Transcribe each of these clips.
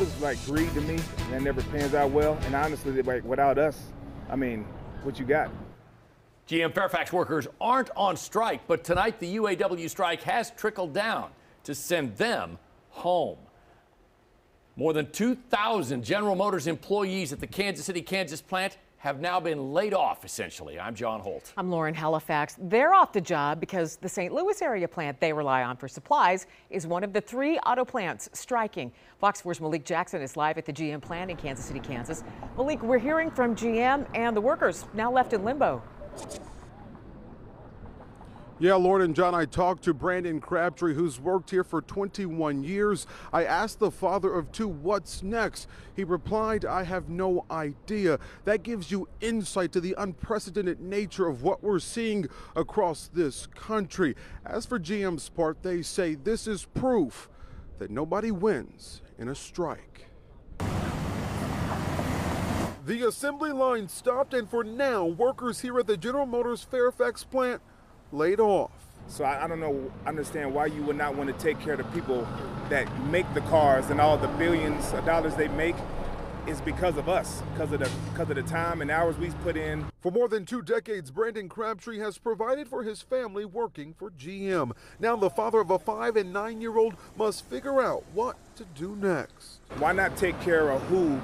looks like greed to me, and that never pans out well. And honestly, like without us, I mean, what you got? GM Fairfax workers aren't on strike, but tonight the UAW strike has trickled down to send them home. More than 2,000 General Motors employees at the Kansas City, Kansas plant have now been laid off, essentially. I'm John Holt. I'm Loren Halifax. They're off the job because the St. Louis area plant they rely on for supplies is one of the three auto plants striking. Fox 4's Malik Jackson is live at the GM plant in Kansas City, Kansas. Malik, we're hearing from GM and the workers now left in limbo. Yeah, Loren and John, I talked to Brandon Crabtree, who's worked here for 21 years. I asked the father of two, what's next? He replied, I have no idea. That gives you insight to the unprecedented nature of what we're seeing across this country. As for GM's part, they say this is proof that nobody wins in a strike. The assembly line stopped, and for now, workers here at the General Motors Fairfax plant laid off. So I, I, don't know, understand why you would not want to take care of the people that make the cars and all the billions of dollars they make is because of us, because of the because of the time and hours we've put in. For more than two decades, Brandon Crabtree has provided for his family working for GM. Now the father of a five and nine year old must figure out what to do next. Why not take care of who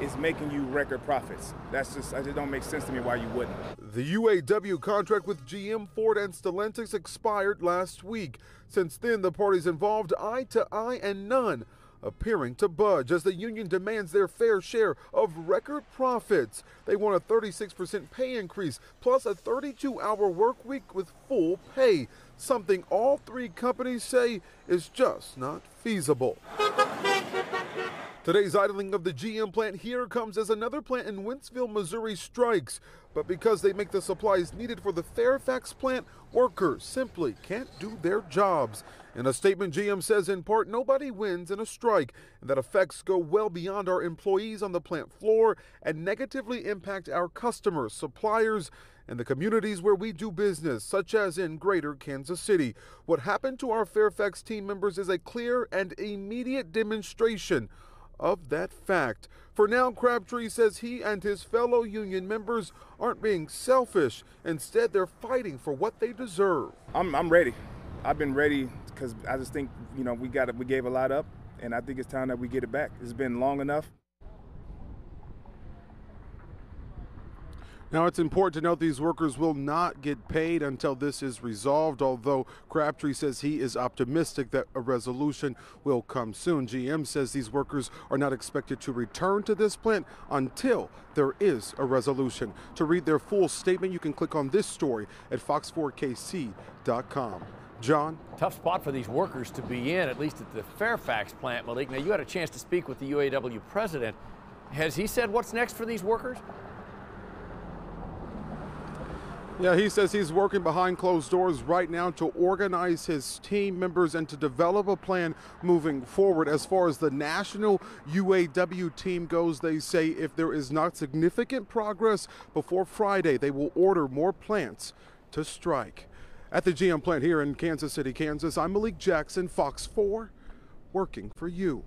is making you record profits. That's just, it don't make sense to me why you wouldn't. The UAW contract with GM, Ford, and Stellantis expired last week. Since then, the parties involved eye to eye and none appearing to budge as the union demands their fair share of record profits. They want a 36% pay increase plus a 32 hour work week with full pay, something all three companies say is just not feasible. Today's idling of the GM plant here comes as another plant in Wentzville, Missouri strikes. But because they make the supplies needed for the Fairfax plant, workers simply can't do their jobs. In a statement, GM says in part, nobody wins in a strike, and that effects go well beyond our employees on the plant floor and negatively impact our customers, suppliers, and the communities where we do business, such as in greater Kansas City. What happened to our Fairfax team members is a clear and immediate demonstration of that fact. For now, Crabtree says he and his fellow union members aren't being selfish. Instead, they're fighting for what they deserve. I'm, I'm ready. I've been ready because I just think, you know, we got it, we gave a lot up, and I think it's time that we get it back. It's been long enough. Now, it's important to note these workers will not get paid until this is resolved, although Crabtree says he is optimistic that a resolution will come soon. GM says these workers are not expected to return to this plant until there is a resolution. To read their full statement, you can click on this story at fox4kc.com. John? Tough spot for these workers to be in, at least at the Fairfax plant, Malik. Now, you had a chance to speak with the UAW president. Has he said what's next for these workers? Yeah, he says he's working behind closed doors right now to organize his team members and to develop a plan moving forward. As far as the national UAW team goes, they say if there is not significant progress before Friday, they will order more plants to strike. At the GM plant here in Kansas City, Kansas, I'm Malik Jackson, Fox 4, working for you.